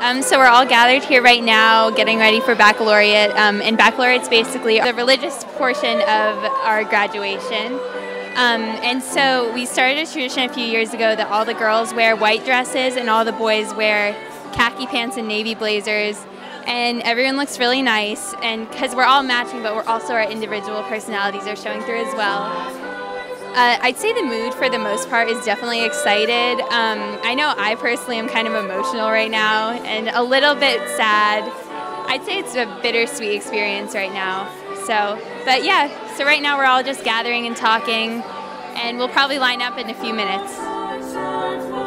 Um, so we're all gathered here right now, getting ready for baccalaureate. Um, and baccalaureate is basically the religious portion of our graduation. Um, and so we started a tradition a few years ago that all the girls wear white dresses and all the boys wear khaki pants and navy blazers. And everyone looks really nice, and because we're all matching, but we're also our individual personalities are showing through as well. Uh, I'd say the mood for the most part is definitely excited. Um, I know I personally am kind of emotional right now and a little bit sad. I'd say it's a bittersweet experience right now. So, but yeah, so right now we're all just gathering and talking, and we'll probably line up in a few minutes.